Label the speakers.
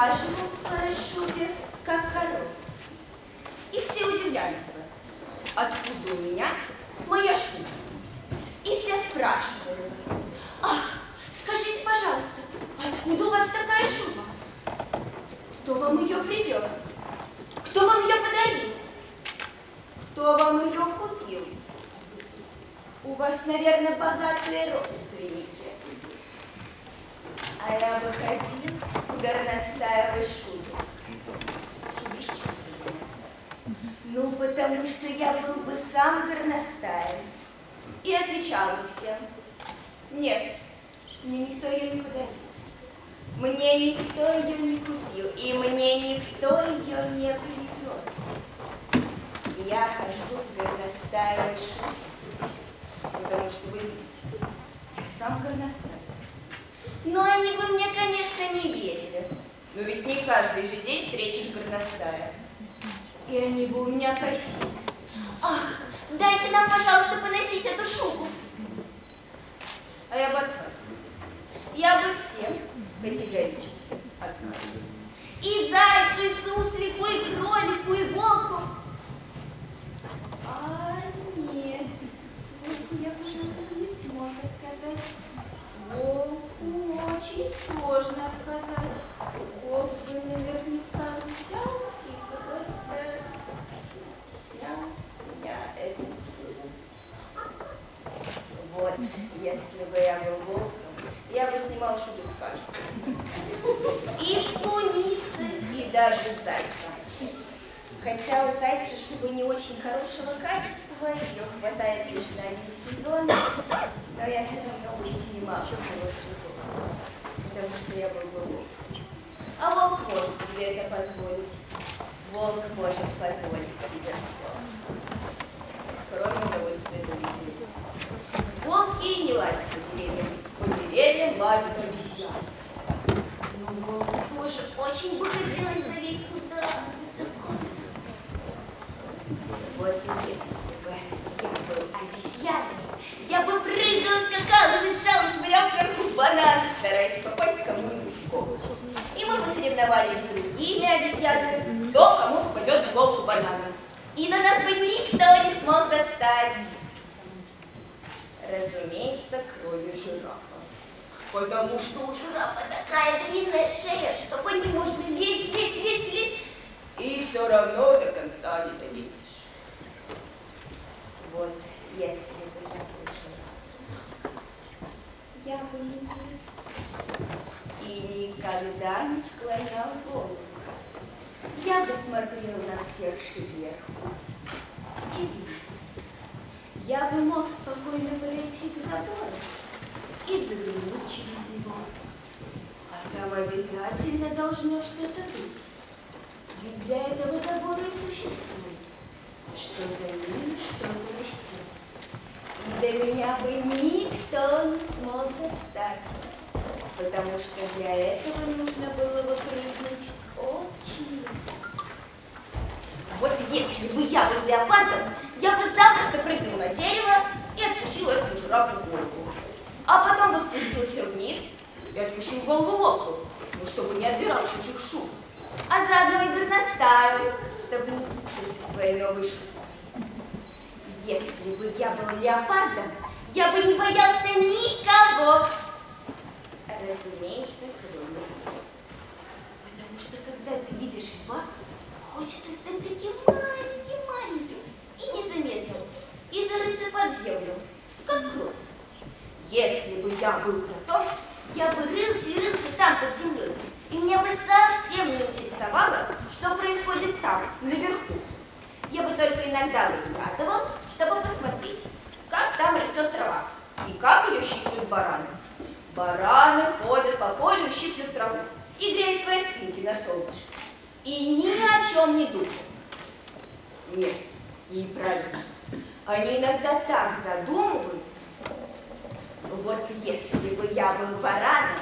Speaker 1: раскачивался на щупе, как коров. И все удивлялись бы, откуда у меня моя шуба. И все спрашивали бы, а, скажите, пожалуйста, откуда у вас такая шуба? Кто вам ее привез? Кто вам ее подарил? Кто вам ее купил? У вас, наверное, богатые родственники. А я бы хотел, горностаевой шубе. Шубище. Ну, потому что я был бы сам горностаем. И отвечал бы всем. Нет, мне никто ее не подарил. Мне никто ее не купил, и мне никто ее не привез. Я хожу в горностаевой шубе, потому что вы видите, я сам горностай. Но они бы мне, конечно, не верили. Но ведь не каждый же день встретишь горностая. И они бы у меня просили. Ах, дайте нам, пожалуйста, поносить эту шубу. А я бы отказывала. Я бы всем категорически отказывала. И зайцу, и суслику, и кролику, и волку. А нет, волку я уже не смог отказать. Волку очень сложно отказать. Волк бы наверняка взял и просто снял с меня эту шубу. Вот, если бы я был волком, я бы снимал шубы с каждого. И с куницы, и даже зайца. Хотя у зайца шуба не очень хорошего качества, ее хватает лишь на один сезон, но я все равно бы снимала свою шубу, потому что я был бы волк. А волк может себе это позволить. Волк может позволить себе все. Кроме удовольствия за жизнь. Волки не лазят по деревьям, по деревьям лазят обезьяны. Но волку тоже очень бы хотелось залезть туда, высоко-высоко. Вот если бы я был обезьяной, я бы прыгал, скакал, мешал, швырял сверху бананы, стараясь попасть кому-нибудь в голову. И мы бы соревновались с другими обезьянами, кто кому попадет в голову бананом. И на нас бы никто не смог достать. Разумеется, кроме жирафа. Потому что у жирафа такая длинная шея, что по ней можно лезть, лезть, лезть, лезть, и все равно до конца не долезешь. Вот если бы я был жираф, я бы не и никогда не склонял голову. Я бы смотрел на всех сверху и вниз. Я бы мог спокойно подойти к забору и заглянуть через него. А там обязательно должно что-то быть. Ведь для этого забора и существует, что за ним что-то растет. И до меня бы никто не смог достать, потому что для этого нужно было бы прыгнуть очень высоко. Вот если бы я был леопардом, я бы запросто прыгнул на дерево и откусил этому жирафу голову. А потом бы спустился вниз и откусил голову волку, ну, чтобы не отбирал чужих шуб. А заодно и горностаю, чтобы не кичился своей новой шубой. Если бы я был леопардом, я бы не боялся никого. Разумеется, льва. Потому что когда ты видишь льва, хочется стать таким маленьким-маленьким и незаметным, и зарыться под землю, как крот. Если бы я был кротом, я бы там под землей, и меня бы совсем не интересовало, что происходит там, наверху. Я бы только иногда выглядывал, чтобы посмотреть, как там растет трава и как ее щиплют бараны. Бараны ходят по полю и щиплют траву и греют свои спинки на солнышке. И ни о чем не думают. Нет, неправильно. Они иногда так задумываются. Вот если бы я был бараном,